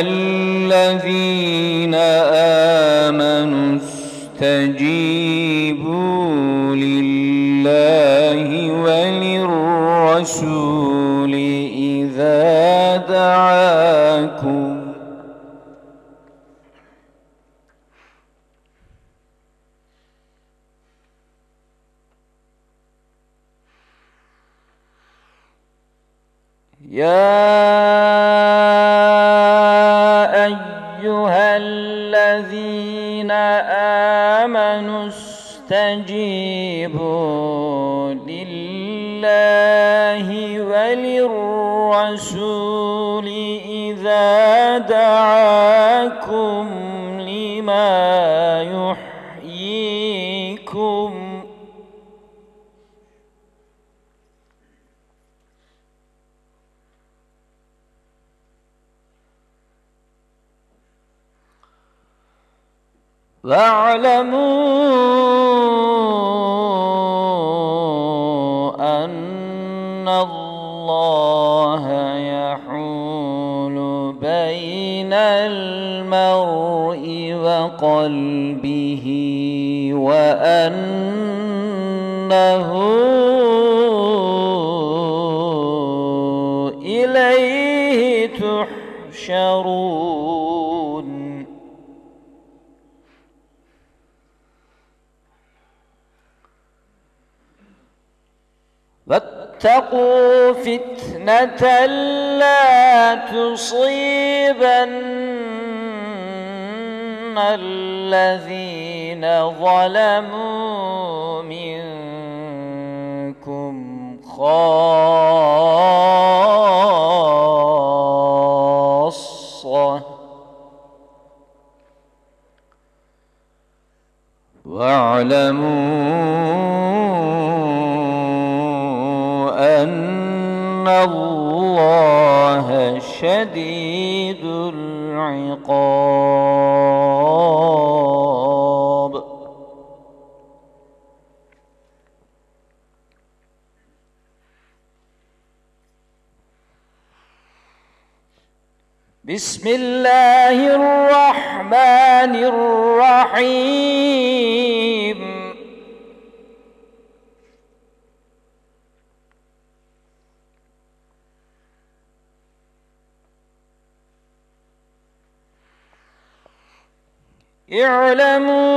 الذين آمنوا استجيبوا لله وللرسول إذا دعاكم. يا استجيبوا لله وللرسول إذا دعاكم. واعلموا أن الله يحول بين المرء وقلبه وأنه إليه تحشرون. واتقوا فتنة لا تصيبن الذين ظلموا منكم خاصة. واعلموا أن الله شديد العقاب بسم الله الرحمن الرحيم اعلموا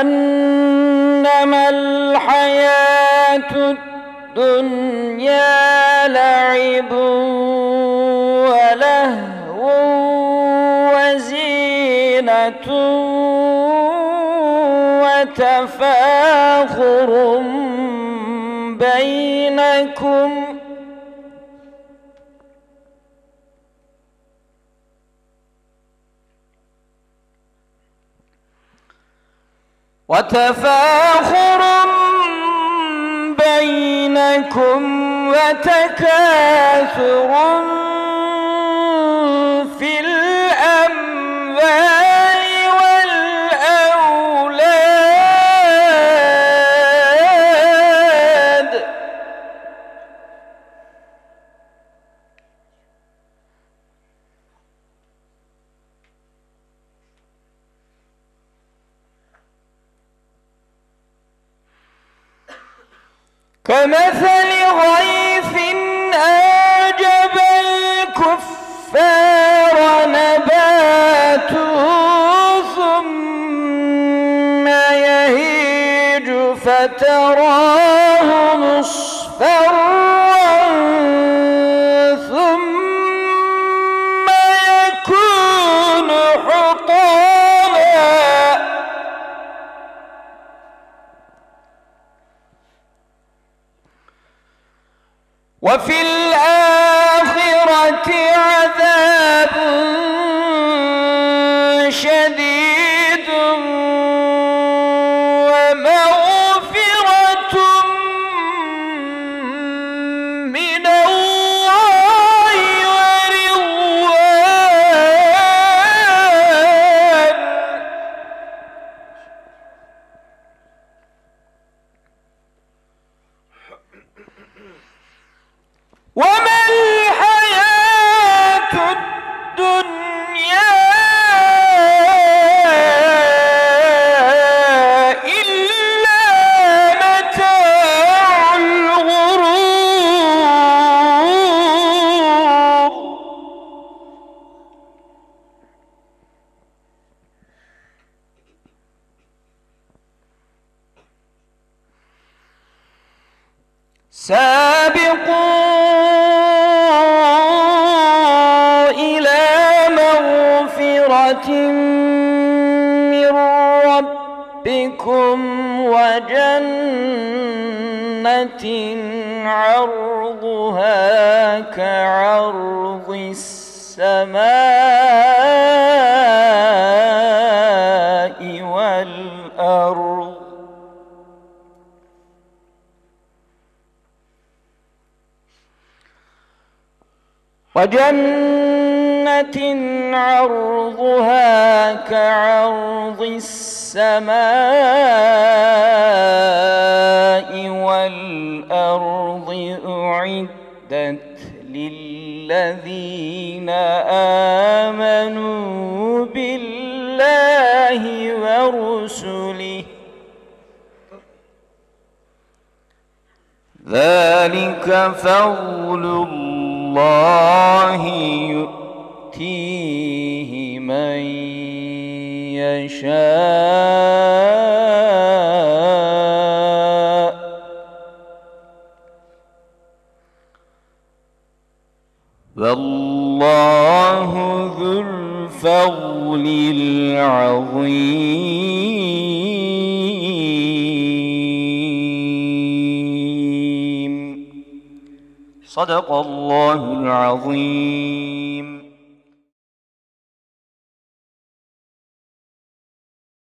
أنما الحياة الدنيا لعب ولهو وزينة وتفاخر بينكم وتفاخر بينكم وتكاثر كمثل غيث أعجب الكفار نباته ثم يهيج فتراه مصفرا. وفي سابقوا إلى مغفرة من ربكم وجنة عرضها كعرض السماء وجنة عرضها كعرض السماء والأرض أعدت للذين آمنوا بالله ورسله. ذلك فضل الله يؤتيه من يشاء. صدق الله العظيم.